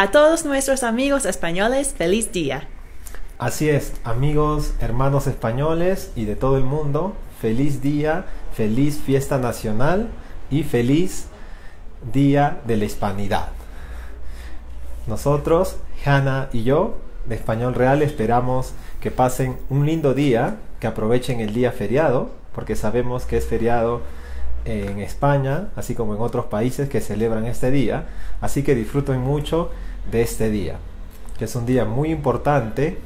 A todos nuestros amigos españoles, feliz día. Así es, amigos, hermanos españoles y de todo el mundo, feliz día, feliz fiesta nacional y feliz día de la hispanidad. Nosotros, Hanna y yo, de Español Real, esperamos que pasen un lindo día, que aprovechen el día feriado, porque sabemos que es feriado en España, así como en otros países que celebran este día. Así que disfruten mucho de este día, que es un día muy importante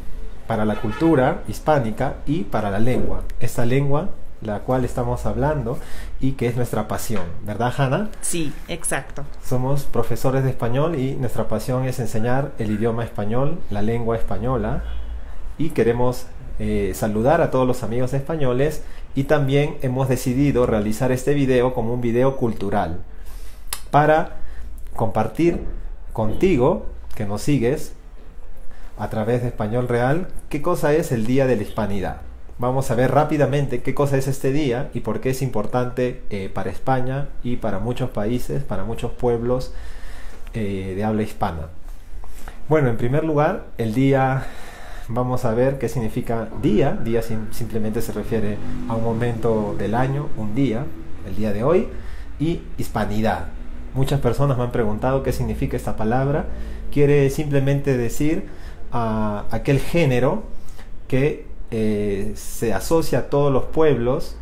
para la cultura hispánica y para la lengua. Esta lengua la cual estamos hablando y que es nuestra pasión, ¿verdad, Hanna? Sí, exacto. Somos profesores de español y nuestra pasión es enseñar el idioma español, la lengua española y queremos eh, saludar a todos los amigos españoles y también hemos decidido realizar este video como un video cultural para compartir contigo que nos sigues a través de Español Real qué cosa es el Día de la Hispanidad. Vamos a ver rápidamente qué cosa es este día y por qué es importante eh, para España y para muchos países, para muchos pueblos eh, de habla hispana. Bueno, en primer lugar, el día vamos a ver qué significa día. Día simplemente se refiere a un momento del año, un día, el día de hoy, y hispanidad. Muchas personas me han preguntado qué significa esta palabra. Quiere simplemente decir a aquel género que eh, se asocia a todos los pueblos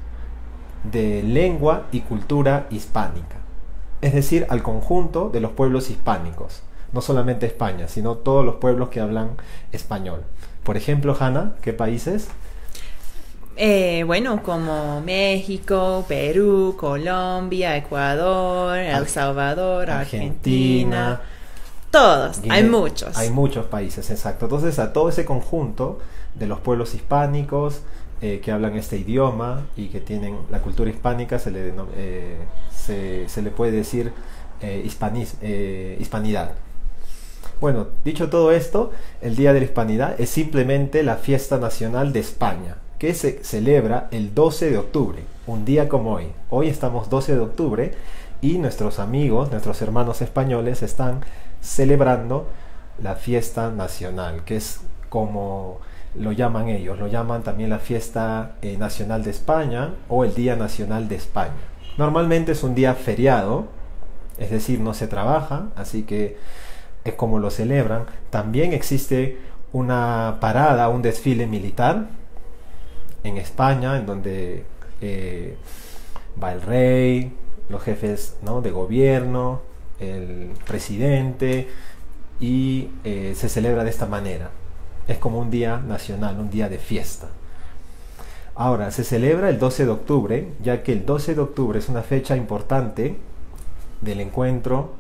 de lengua y cultura hispánica. Es decir, al conjunto de los pueblos hispánicos. No solamente España, sino todos los pueblos que hablan español. Por ejemplo, Hanna, ¿qué países? Eh, bueno, como México, Perú, Colombia, Ecuador, El Salvador, Argentina, todos, hay muchos. Hay muchos países, exacto. Entonces a todo ese conjunto de los pueblos hispánicos eh, que hablan este idioma y que tienen la cultura hispánica se le, eh, se, le puede decir hispanidad. Bueno, dicho todo esto, el Día de la Hispanidad es simplemente la fiesta nacional de España, que se celebra el 12 de octubre, un día como hoy. Hoy estamos 12 de octubre y nuestros amigos, nuestros hermanos españoles están celebrando la fiesta nacional, que es como lo llaman ellos, lo llaman también la fiesta eh, nacional de España o el Día Nacional de España. Normalmente es un día feriado, es decir, no se trabaja, así que es como lo celebran. También existe una parada, un desfile militar en España, en donde eh, va el rey, los jefes ¿no? de gobierno, el presidente, y eh, se celebra de esta manera. Es como un día nacional, un día de fiesta. Ahora, se celebra el 12 de octubre, ya que el 12 de octubre es una fecha importante del encuentro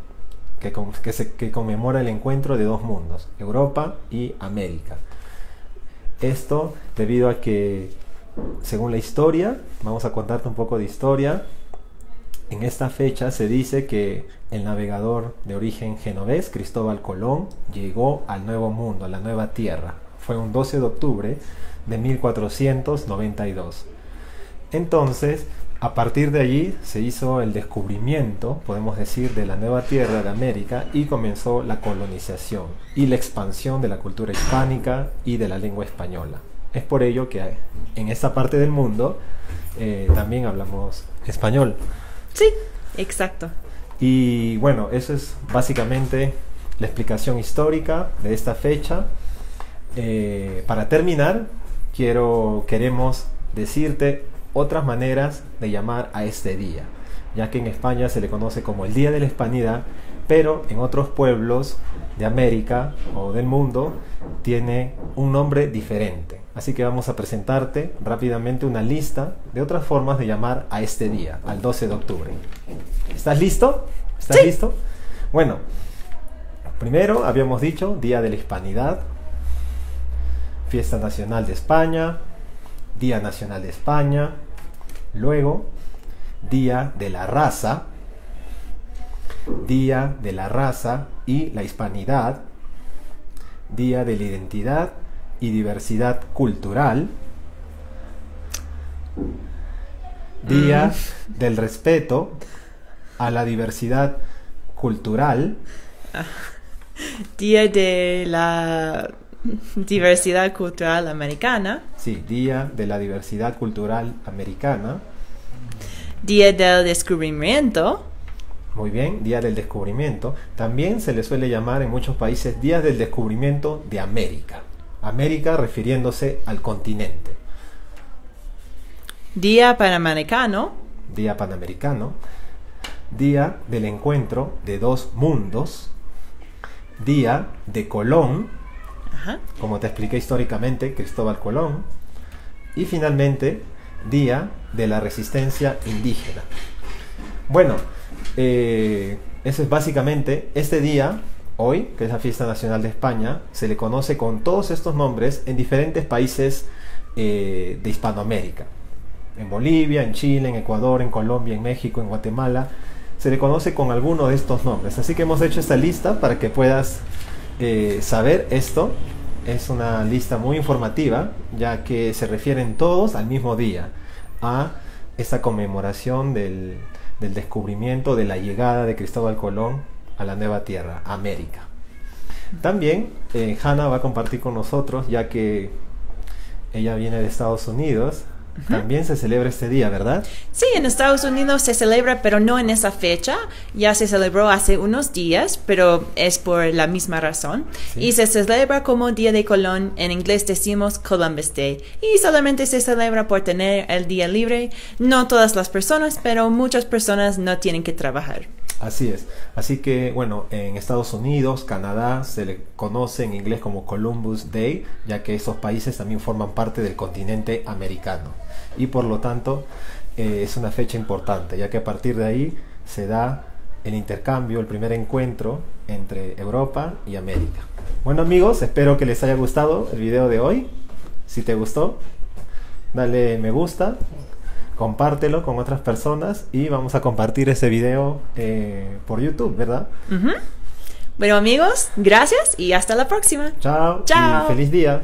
que, se, que conmemora el encuentro de dos mundos, Europa y América. Esto debido a que, según la historia, vamos a contarte un poco de historia, en esta fecha se dice que el navegador de origen genovés, Cristóbal Colón, llegó al Nuevo Mundo, a la Nueva Tierra. Fue un 12 de octubre de 1492. Entonces, a partir de allí se hizo el descubrimiento, podemos decir, de la nueva tierra de América y comenzó la colonización y la expansión de la cultura hispánica y de la lengua española. Es por ello que en esta parte del mundo eh, también hablamos español. Sí, exacto. Y bueno, eso es básicamente la explicación histórica de esta fecha. Eh, para terminar, quiero, queremos decirte otras maneras de llamar a este día, ya que en España se le conoce como el Día de la Hispanidad, pero en otros pueblos de América o del mundo tiene un nombre diferente. Así que vamos a presentarte rápidamente una lista de otras formas de llamar a este día, al 12 de octubre. ¿Estás listo? ¿Estás listo? Bueno, primero habíamos dicho Día de la Hispanidad, Fiesta Nacional de España, Día Nacional de España, luego Día de la Raza, Día de la Raza y la Hispanidad, Día de la Identidad y Diversidad Cultural, Día mm. del Respeto a la Diversidad Cultural, Día de la diversidad cultural americana. Sí, Día de la Diversidad Cultural Americana. Día del descubrimiento. Muy bien, Día del Descubrimiento. También se le suele llamar en muchos países Día del Descubrimiento de América. América refiriéndose al continente. Día Panamericano. Día Panamericano. Día del Encuentro de dos mundos. Día de Colón. Como te expliqué históricamente, Cristóbal Colón. Y finalmente, Día de la Resistencia Indígena. Bueno, eh, eso es básicamente este día, hoy, que es la fiesta nacional de España, se le conoce con todos estos nombres en diferentes países eh, de Hispanoamérica. En Bolivia, en Chile, en Ecuador, en Colombia, en México, en Guatemala. Se le conoce con alguno de estos nombres. Así que hemos hecho esta lista para que puedas eh, saber esto. Es una lista muy informativa, ya que se refieren todos al mismo día, a esta conmemoración del, del descubrimiento de la llegada de Cristóbal Colón a la nueva tierra, América. También eh, Hannah va a compartir con nosotros, ya que ella viene de Estados Unidos, también se celebra este día, ¿verdad? Sí, en Estados Unidos se celebra, pero no en esa fecha. Ya se celebró hace unos días, pero es por la misma razón. Sí. Y se celebra como Día de Colón. En inglés decimos Columbus Day. Y solamente se celebra por tener el día libre. No todas las personas, pero muchas personas no tienen que trabajar. Así es. Así que, bueno, en Estados Unidos, Canadá, se le conoce en inglés como Columbus Day, ya que esos países también forman parte del continente americano. Y por lo tanto, eh, es una fecha importante, ya que a partir de ahí se da el intercambio, el primer encuentro entre Europa y América. Bueno amigos, espero que les haya gustado el video de hoy. Si te gustó, dale me gusta, compártelo con otras personas y vamos a compartir ese video eh, por YouTube, ¿verdad? Ujú. Bueno amigos, gracias y hasta la próxima. Chao, Chao. y feliz día.